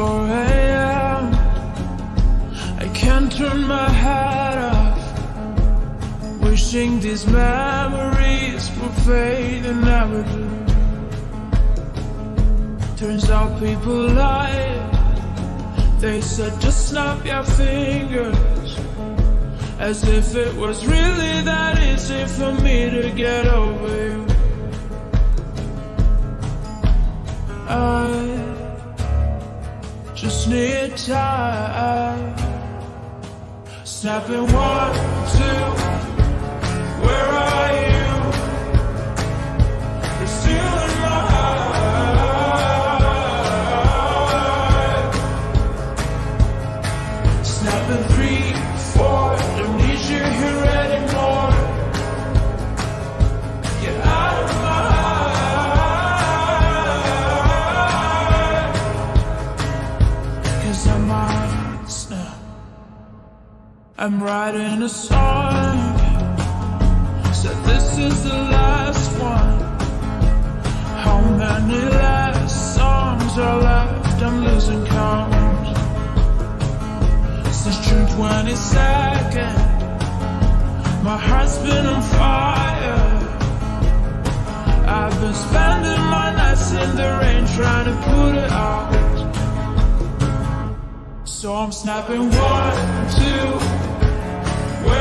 4 a.m. I can't turn my head off. Wishing these memories would fade and never do. Turns out people lie. They said just snap your fingers. As if it was really that easy for me to get over you. Just need time. Snapping one, two. Where are I'm writing a song. Said this is the last one. How many last songs are left? I'm losing count. Since June 22nd, my heart's been on fire. I've been spending my nights in the rain trying to put it out. So I'm snapping one, two.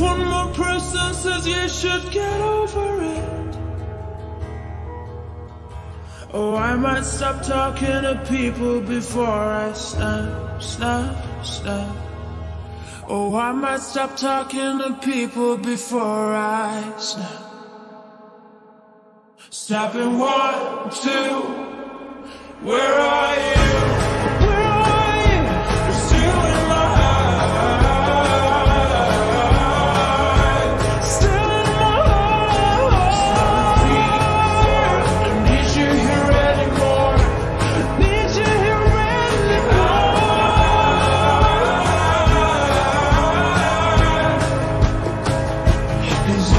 one more person says you should get over it, oh, I might stop talking to people before I snap, snap, snap. Oh, I might stop talking to people before I snap. Snapping one, two, where are you?